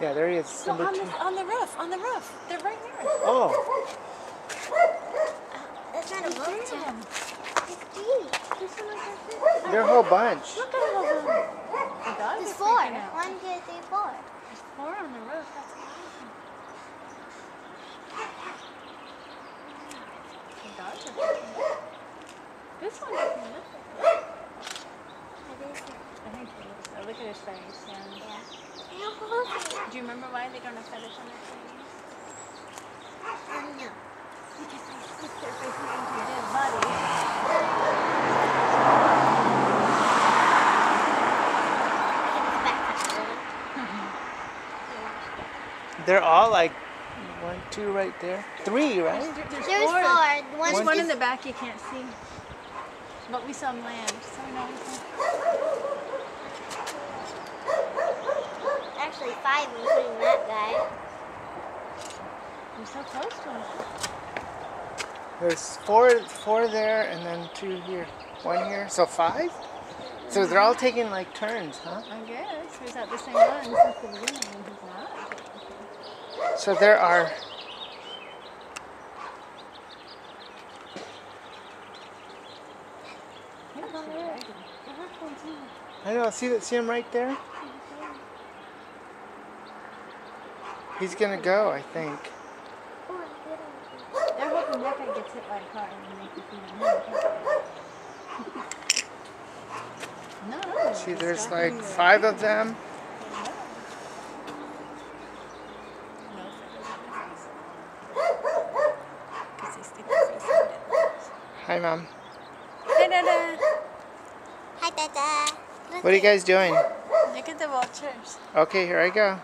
Yeah, there he is. No, on the, on the roof, on the roof. They're right here. Oh, uh, That's not a There's boat. three of them. There's three. There's one right there. they're a whole bunch. Look at all of them. The There's four. One, two, three, four. There's four on the roof. That's awesome. The dogs are. This one doesn't look like it. What is it? I think it is. Oh, look at his face. Yeah. Yeah. No, hold it. Do you remember why they don't have feathers on their face? Um, no. Because they stick their faces into your dead body. They're all like one, two right there. Three, right? There- There's, There's four. four. One, There's one in the back you can't see. But we saw them land, so we know everything. Actually, five, including that guy. We're so close to them. There's four, four there, and then two here, one here. So five. So they're all taking like turns, huh? I guess. Or is that the same one since the beginning? and He's not. So there are. Here's the dragon. I know. See that? See him right there? He's gonna go, I think. They're hoping that guy gets hit by a car and then they can feed him. No, no. See, there's like five of them. No feathers on their face. 'Cause they stick their face in dead bodies. Hi, mom. Da-da-da. Hi, Dada. What are you guys doing? Look at the vultures. Okay, here I go.